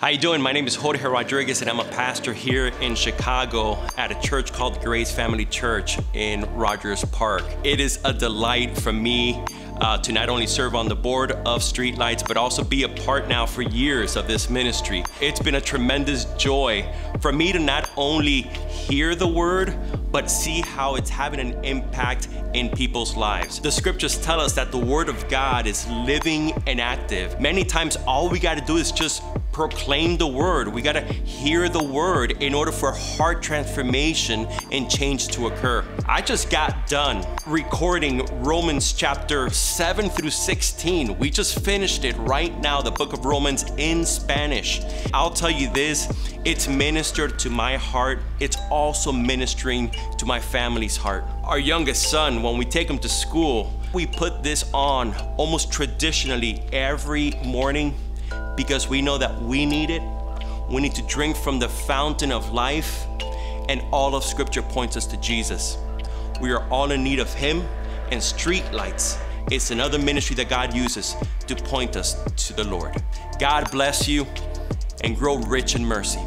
How you doing? My name is Jorge Rodriguez and I'm a pastor here in Chicago at a church called Grace Family Church in Rogers Park. It is a delight for me uh, to not only serve on the board of Streetlights, but also be a part now for years of this ministry. It's been a tremendous joy for me to not only hear the word, but see how it's having an impact in people's lives. The scriptures tell us that the word of God is living and active. Many times, all we got to do is just proclaim the word. We got to hear the word in order for heart transformation and change to occur. I just got done recording Romans chapter 7 through 16. We just finished it right now, the book of Romans in Spanish. I'll tell you this it's ministered to my heart, it's also ministering to my family's heart. Our youngest son, when we take him to school, we put this on almost traditionally every morning because we know that we need it. We need to drink from the fountain of life, and all of Scripture points us to Jesus. We are all in need of Him and Streetlights. It's another ministry that God uses to point us to the Lord. God bless you and grow rich in mercy.